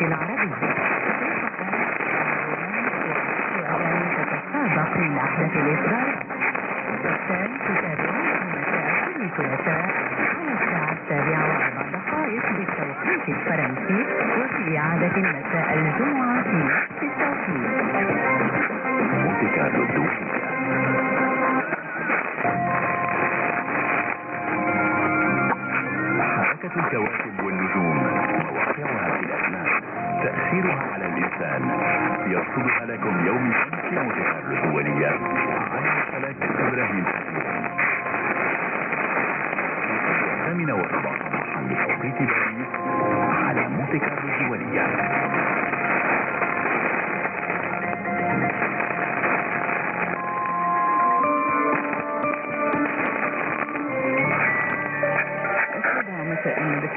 العربية تتسابق للأحداث الإخبار والتالي تتابع مساء كل ثلاثاء على الساعة السابعة وأربع دقائق بالتوقيت الفرنسي وفي إعادة مساء الجمعة في نفس التوقيت. الكواكب والنجوم وواقعها يسيرها على اللسان يرصدها لكم يوم الشمس متحرك الدولية على الحلاك إبراهيم. ثمن وتضع صباحا بتوقيت باريس على متكرر وليا. مساء بك